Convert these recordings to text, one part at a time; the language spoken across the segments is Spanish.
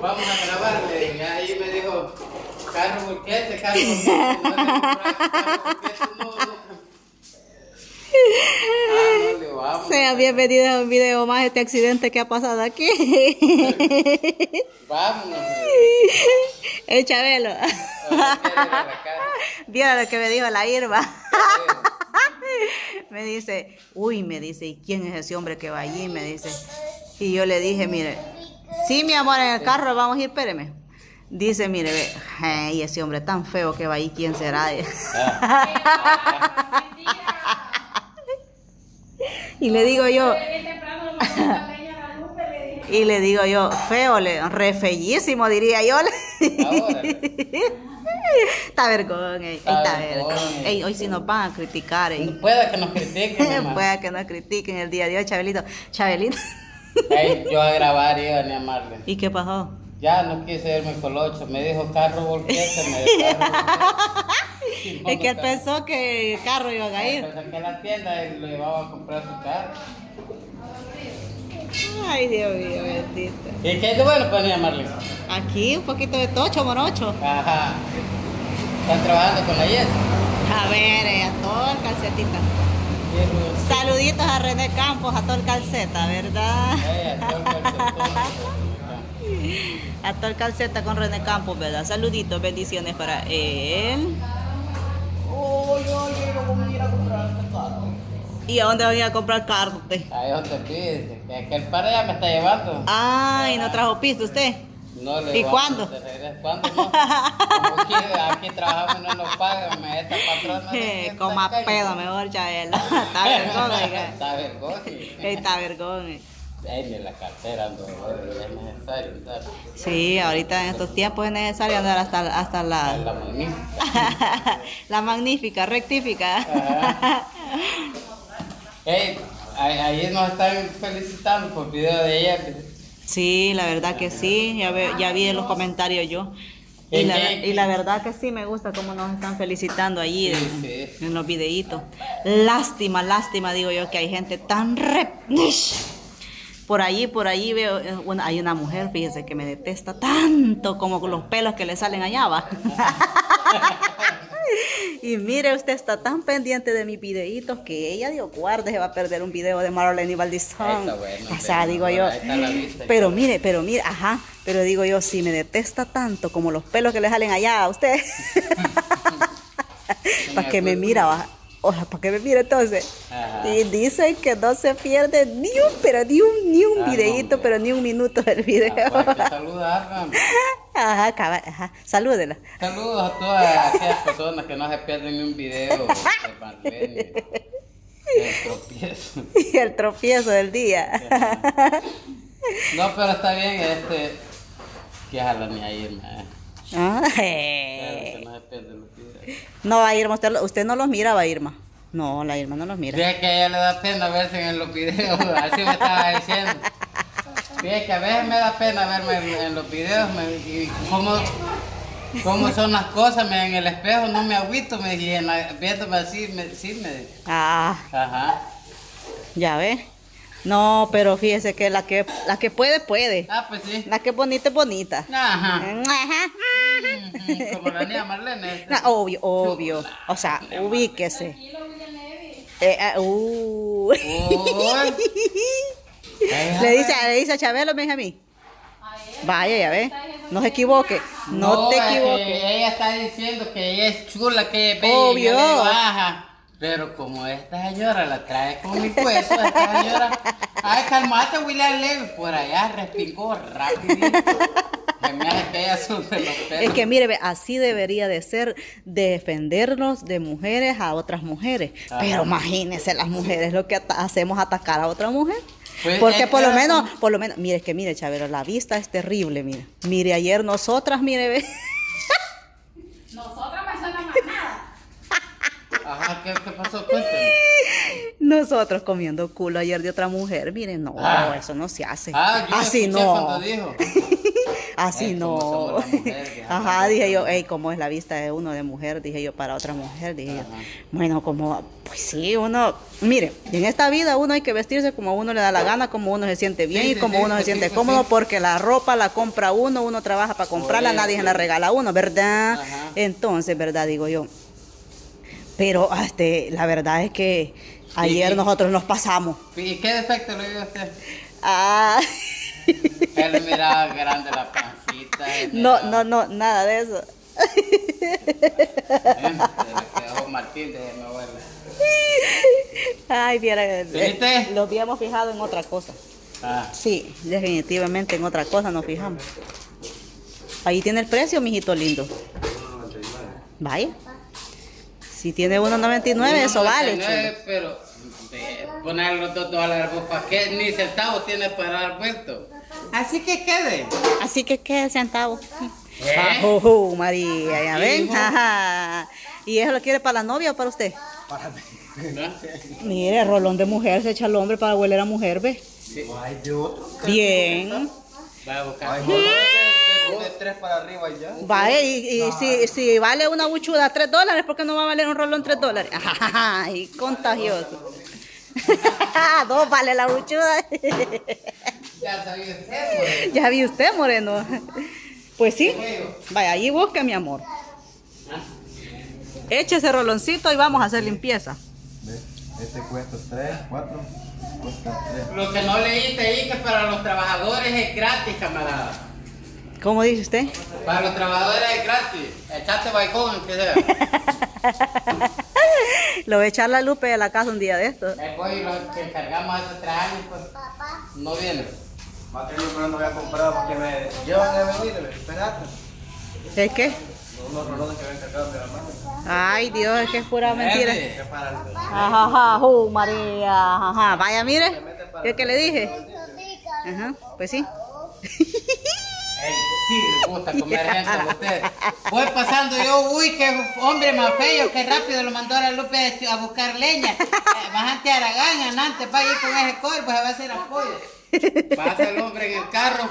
vamos a grabarle. Y ahí me dijo, carro volquete, carro volquete. Carro volquete. Ah, no, digo. Sean bienvenidos a un video más de este accidente que ha pasado aquí. Vámonos. El Chabelo. Vieron lo que me dijo la Irma. Me dice, uy, me dice, ¿y quién es ese hombre que va allí? Me dice. Y yo le dije, mire, sí, mi amor, en el carro vamos a ir, espéreme. Dice, mire, ve, ay, ese hombre tan feo que va allí, ¿quién será? y le digo yo, y le digo yo, feo, le, re feísimo, diría yo. Ahora. está vergón, ey, Está está vergón, vergón. ey. Ey, hoy sí nos van a criticar, ey. Pueda que nos critiquen. Pueda que nos critiquen el día de hoy, Chabelito. Chabelito. Ahí yo a grabar iba a llamarle. ¿Y qué pasó? Ya no quise irme con ocho. Me dijo carro volquete, me dijo carro. Es que él pensó que el carro iba a ir. Pensé que la tienda y lo llevaba a comprar su carro. Ay, Dios mío, bendito. ¿Y qué de bueno para llamarle? Aquí un poquito de tocho, morocho. Ajá. ¿Están trabajando con la Yes? A ver, eh, a todo el calcetita. Saluditos a René Campos, a todo el calceta, ¿verdad? A todo el calceta con René Campos, ¿verdad? Saluditos, bendiciones para él. ¿Y a dónde voy a comprar carro usted? Ahí donde pide. Que aquel para allá me está llevando. Ay, ¿no trajo piso usted? No le ¿Y cuándo? de. ¿Cuándo no? Como aquí, aquí trabajamos y no nos pagan. Me esta patrona. Eh, Coma pedo mejor, Chabela. Está vergón, oiga. Está vergón. Está vergón. Ahí ni la cartera ando, es necesario andar. Sí, ahorita en estos tiempos es necesario andar hasta, hasta la, la magnífica. la magnífica, rectifica. Ajá. Ey, ahí, ahí nos están felicitando por video de ella. Sí, la verdad que sí, ya, ve- ya vi en los comentarios yo. Y la, y la verdad que sí me gusta cómo nos están felicitando allí Sí, en, sí. en los videitos. Lástima, lástima, digo yo, que hay gente tan re... Por allí, por allí veo, eh, una- hay una mujer, fíjese, que me detesta tanto como con los pelos que le salen allá, va. y mire, usted está tan pendiente de mis videitos que ella, Dios guarde, se va a perder un video de Marlene Valdizón. Bueno, o sea, digo yo, pero mire, pero mire, ajá, pero digo yo, si me detesta tanto como los pelos que le salen allá a usted, ¿para qué me mira? va? O sea, ¿para qué me mira entonces? Ajá. Y dicen que no se pierde ni un, pero ni un, ni un Ah, videíto, pero ni un minuto del video. Ah, pues que saludar. Ajá, cabal, ajá, salúdela. Saludos a todas aquellas personas que no se pierden ni un video de Marlene. El tropiezo. Y el tropiezo del día. No, pero está bien, este. Que jala ni ahí. Claro que Ay. no. No, va Irma, usted, usted no los mira, va Irma. No, la Irma no los mira. Fíjate que a ella le da pena verse en los videos, así me estaba diciendo. Fíjate que a veces me da pena verme en, en los videos me, y cómo, cómo son las cosas, me, en el espejo no me agüito, me dije, en la- viéndome así, me, sí me... Ah, Ajá. ya ve. No, pero fíjese que la que la que puede, puede. Ah, pues sí. La que es bonita es bonita. Ajá. Ajá. Como la niña Marlene. este. No, obvio, obvio. O sea, ubíquese. Eh, ah, uh. Le dice, le dice a Chabelo, Benjamín. Vaya, ya ve. No se equivoque. No, te es que equivoques. ella está diciendo que ella es chula, que es bella. Obvio. digo, ajá. Pero como esta señora la trae con mi hueso, esta señora. Ay, calmate, William Levy. Por allá respingó rapidito. Que me que. Es que mire, así debería de ser defendernos de mujeres a otras mujeres. Ajá. Pero imagínense las mujeres lo que hacemos atacar a otra mujer. Pues, Porque por lo menos, por lo menos, mire, es que mire, Chavero, la vista es terrible, mire. Mire, ayer nosotras, mire, ve. Nosotras me suena más nada. Ajá, ¿qué, qué pasó? Cuéntame. Nosotros comiendo culo ayer de otra mujer, mire, no, Ah. eso no se hace. Ah, yo Así no. cuando dijo. Así no. Ajá, dije yo, ey, ¿cómo es la vista de uno de mujer? Dije yo, para otra mujer, dije yo. Bueno, como, pues sí, uno, mire, en esta vida uno hay que vestirse como a uno le da la gana, como uno se siente bien y como uno se siente cómodo, porque la ropa la compra uno, uno trabaja para comprarla, nadie se la regala a uno, ¿verdad? Entonces, ¿verdad? Digo yo. Pero este, la verdad es que ayer nosotros nos pasamos. ¿Y qué defecto le dio a usted? Ah, Él miraba grande la pancita. no, no, no, nada de eso. Eh, quedó Martín de mi abuela. Ay, viera, eh, lo habíamos fijado en otra cosa. Ah, Sí, definitivamente en otra cosa nos fijamos. Ahí tiene el precio, mijito lindo. Vaya. Si tiene 1.99, eso vale. 1.99, chulo. Pero de poner los dos dólares, ¿para qué? Ni centavos tiene para dar vuelto. Así que quede. Así que qué centavo. ¿Eh? Ah, oh, oh, María, ya ven. ¿Y eso lo quiere para la novia o para usted? ¿No? Mire, rolón de mujer se echa al hombre para hueler a mujer, ¿ve? Sí. Hay de otro. Bien. Va a buscar. De, de, de tres para arriba y ya. Vaya, y, y si, si vale una buchuda 3 dólares, ¿por qué no va a valer un rolón 3 dólares? Ay, contagioso. Dos vale la buchuda. Ya sabía usted, pues. ya vi usted, Moreno. Pues sí. Vaya, allí busque, mi amor. Eche ese roloncito y vamos a hacer limpieza. Este cuesta tres, cuatro, cuesta tres. Lo que no leíste ahí que para los trabajadores es gratis, camarada. ¿Cómo dice usted? Para los trabajadores es gratis. Echate balcón, aunque sea. Lo voy a echar la lupe de la casa un día de estos. El pollo lo que encargamos hace tres años, pues no viene. Pero no me llevan a venir. ¿Es qué? Unos rolones que mano. Ay, Dios, es que es pura mentira. Verde. ¿Qué para el Ajá, ajá, uh, María, ajá, vaya, mire, ¿qué que le dije? Ajá, pues sí. Ey, sí, le gusta comer gente a usted. Voy pasando yo, uy, qué hombre más feo, qué rápido lo mandó a la Lupe a buscar leña. Eh, Bajante Aragán, antes, va a ir con ese va a hacer apoyo. Pasa el hombre en el carro.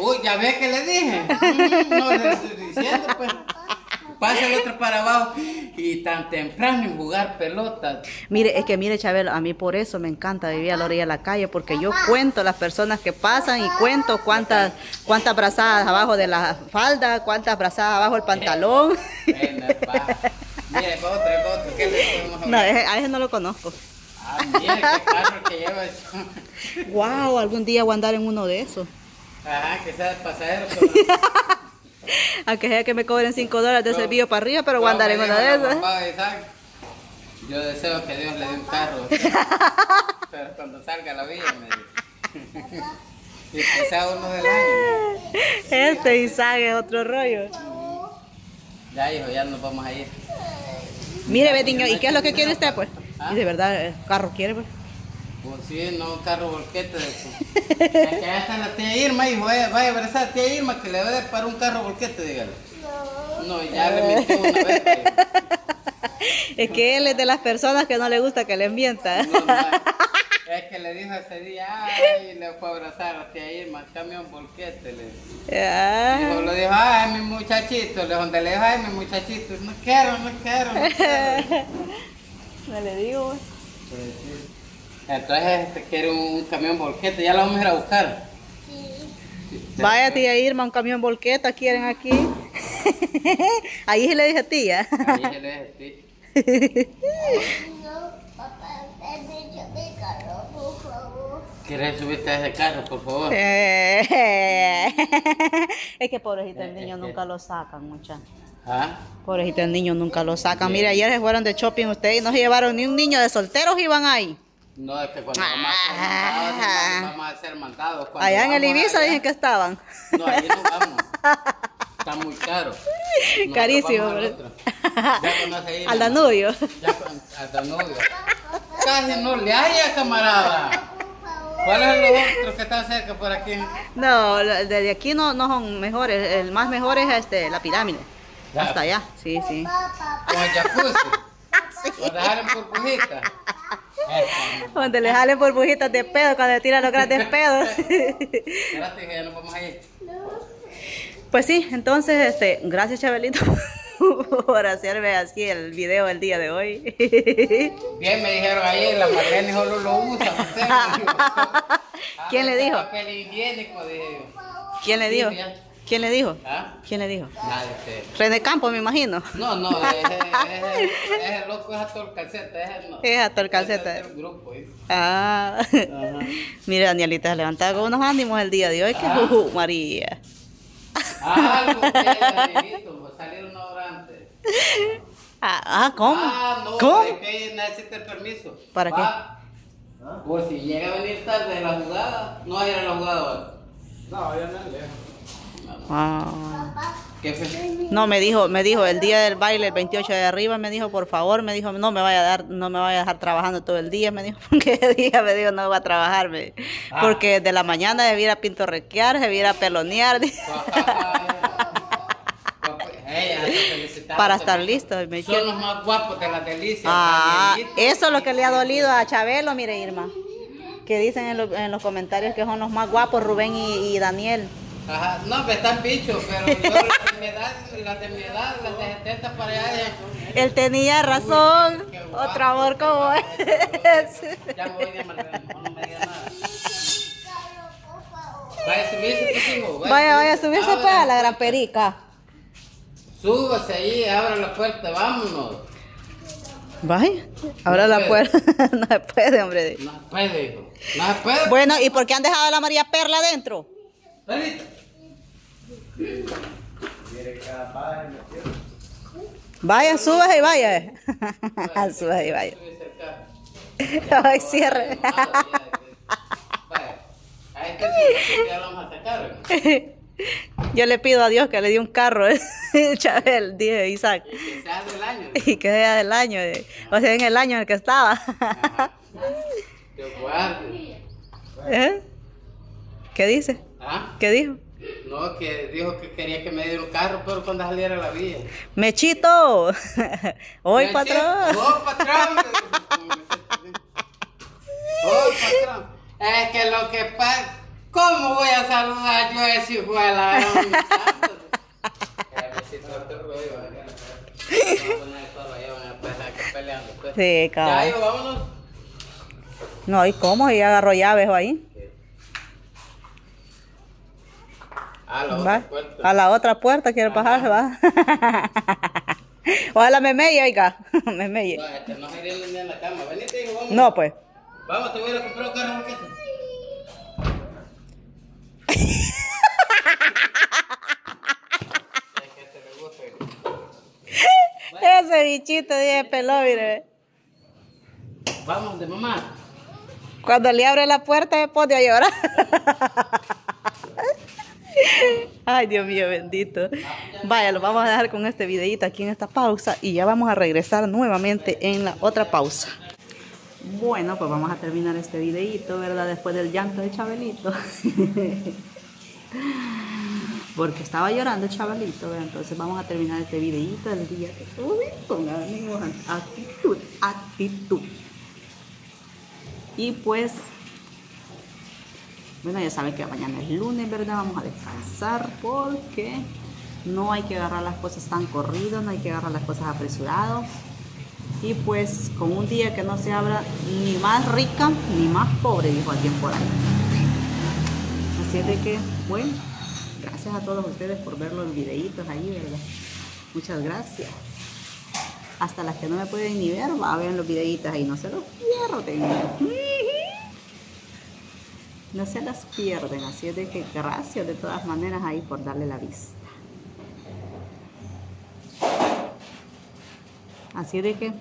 Uy, ya ve que le dije. Mm, No le estoy diciendo, pues. Pasa el otro para abajo y tan temprano en jugar pelota. Mire, es que mire, Chabelo, a mí por eso me encanta vivir a la orilla de la calle, porque yo cuento las personas que pasan y cuento cuántas, cuántas brazadas abajo de la falda, cuántas brazadas abajo del pantalón. Bueno. Mire, otro, otro. ¿Qué le podemos No, hablar? a ese no lo conozco. Ah, mire qué carro que lleva. Wow, algún día voy a andar en uno de esos. Ajá, que sea pasajero. Aunque sea que me cobren 5 dólares de servicio para arriba, pero voy a andar en uno de esos. Yo deseo que Dios le dé un carro. pero cuando salga la villa me dice. y que sea uno del año. Este Isaac es otro rollo. Ya, hijo, ya nos vamos a ir. Mire, ve, niño, ¿y qué es lo que quiere usted, pues? Y de verdad, el carro quiere, pues. Pues sí, no, carro volquete de eso. Es que ya está la tía Irma, hijo, vaya, vaya a abrazar a tía Irma que le va a dar para un carro volquete, dígale. No, ya le mintió una vez. pues. Es que él es de las personas que no le gusta que le mienta. No, no, es que le dijo ese día, ay, le fue a abrazar a tía Irma, camión volquete, le Ah, dijo. Le dijo, ay, mi muchachito, le donde le dijo, ay, mi muchachito, no quiero, no quiero, no quiero. no le digo. Pues sí. Entonces, este quiere un camión volquete, ya lo vamos a ir a buscar. Vaya tía Irma, un camión volqueta quieren aquí. Ahí sí le dije tía. Ahí se le dije, sí. No, papá, me dicho mi carro, por favor. ¿Quieres subirte a ese carro, por favor? Eh, es que pobrecito el niño nunca lo sacan, mucha. ¿Ah? Pobrecito el niño nunca lo sacan. Mire, ayer se fueron de shopping ustedes y no se llevaron ni un niño de solteros iban ahí. No, es que cuando vamos a ser mandados, vamos a ser mandados. Cuando Allá en el Ibiza allá- dicen que estaban. No, ahí no vamos. Está muy caro. Nosotros Carísimo. al. Ya Al. Danubio. Ya con, al Danubio. Casi no le haya, camarada. ¿Cuáles son los otros que están cerca por aquí? No, desde aquí no, no son mejores. El más mejor es este, la pirámide. Ya. Hasta allá, sí, sí. Con el jacuzzi. Con dejar en burbujita. Eso. Donde le jalen burbujitas de pedo cuando le tiran los grandes pedos. Espérate que ya nos vamos a ir. Pues sí, entonces, este, gracias Chabelito por hacerme así el video el día de hoy. Bien, me dijeron ahí, la Marlene solo lo usa. dijo. ¿Quién le Ah, dijo? Papel higiénico. ¿Quién le Sí, dijo? ¿Quién le dijo? ¿Ah? ¿Quién le dijo? Nadie, usted. René Campos, me imagino. No, no, ese, ese, ese loco es a Torcalceta, ese no. Es a Torcalceta. Ese es del grupo, ¿eh? Ah. Ajá. Mira, Danielita se levantaba con unos ánimos el día de hoy. Que Ah. juju, María. Algo que Danielito, salir una hora antes. Ah, ah, ¿cómo? Ah, no, ¿Cómo? es que necesita el permiso. ¿Para qué? Va. Pues si llega a venir tarde de la jugada, no va a ir a la jugada hoy. No, ya no es lejos. Ah. ¿Qué fue? No, me dijo, me dijo el día del baile, el 28 de arriba, me dijo, por favor, me dijo, no me vaya a dar, no me vaya a dejar trabajando todo el día, me dijo, porque ese día me dijo, no va a trabajar, me- Ah. porque de la mañana se viera a pintorrequear, se viera a pelonear, te felicitaba para estar listo. me Son los más guapos de las delicias. Ah, eso es lo que le ha dolido a Chabelo, mire Irma, que dicen en, lo- en los comentarios que son los más guapos, Rubén y, y Daniel. Ajá, no, me están bichos, pero yo las de mi edad, las de mi edad, las de 70 para allá. ya- Él tenía razón, Qué guapo, otro amor como guapo, ese. Ya me voy de Margarita, no, no me diga nada. Vaya a subirse, pues, hijo. Vaya, vaya, subirse Abra pues a la gran perica. Súbase ahí, abra la puerta, vámonos. Vaya, abra No la puede. puerta. no se puede, hombre. No se puede, hijo. No se puede. Bueno, ¿y por qué han dejado a la María Perla adentro? Perrito. Mire que cada padre metió. Vaya, súbase y vaya. súbase y vaya. Ay, cierre. Yo le pido a Dios que le dé un carro, Chabel, dije Isaac. Y que sea del año. Y que sea del año, eh, o sea, en el año en el que estaba. ¿Eh? ¿Qué dice? ¿Ah? ¿Qué dijo? No, que dijo que quería que me diera un carro, pero cuando saliera a la vía. Mechito, hoy patrón. ¡Oh, patrón! ¡Oh, patrón! Es que lo que pasa... ¿Cómo voy a saludar yo a ese hijo de la pues. Sí, Ya, cabrón. hijo, vámonos. No, ¿y cómo? Y agarró llaves ahí. Ah, la Va. otra puerta. A la otra puerta quiere bajarse, va. Ojalá me melle, oiga. me melle. No, este no se iría en la cama. Venite, hijo, vamos. No, pues. Vamos, te voy a ir a comprar un carro. Ese bichito de peló, mire. Vamos, de mamá. Cuando le abre la puerta se pone a llorar. Ay, Dios mío, bendito. Vaya, lo vamos a dejar con este videito aquí en esta pausa y ya vamos a regresar nuevamente en la otra pausa. Bueno, pues vamos a terminar este videito, ¿verdad? Después del llanto de Chabelito. Porque estaba llorando Chabelito, ¿verdad? Entonces vamos a terminar este videito del día de hoy con ánimo, actitud, actitud. Y pues, bueno, ya saben que mañana es lunes, ¿verdad? Vamos a descansar porque no hay que agarrar las cosas tan corridas, no hay que agarrar las cosas apresurados. Y pues, con un día que no se abra ni más rica ni más pobre, dijo alguien por ahí. Así es de que, bueno, gracias a todos ustedes por ver los videitos ahí, ¿verdad? Muchas gracias. Hasta las que no me pueden ni ver, va a ver los videitos ahí, no se los pierden. No se las pierden, así es de que gracias de todas maneras ahí por darle la vista. Así de que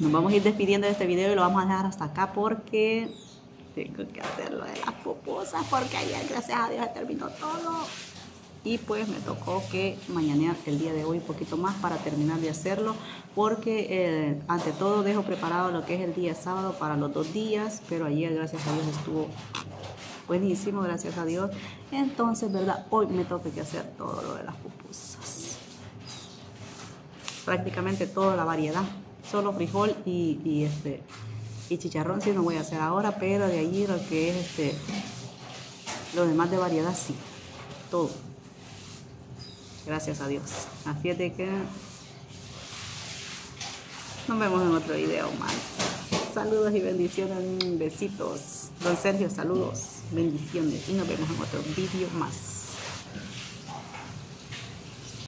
nos vamos a ir despidiendo de este video y lo vamos a dejar hasta acá porque tengo que hacer lo de las pupusas porque ayer gracias a Dios se terminó todo. Y pues me tocó que mañana el día de hoy un poquito más para terminar de hacerlo porque eh, ante todo dejo preparado lo que es el día sábado para los dos días, pero ayer gracias a Dios estuvo buenísimo, gracias a Dios. Entonces, ¿verdad? Hoy me toca que hacer todo lo de las pupusas. Prácticamente toda la variedad, solo frijol y, y este y chicharrón sí no voy a hacer ahora, pero de allí lo que es este lo demás de variedad sí, todo. Gracias a Dios. Así es de que nos vemos en otro video más. Saludos y bendiciones. Besitos. Don Sergio, saludos. Bendiciones. Y nos vemos en otro video más.